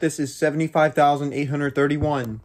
This is 75,831.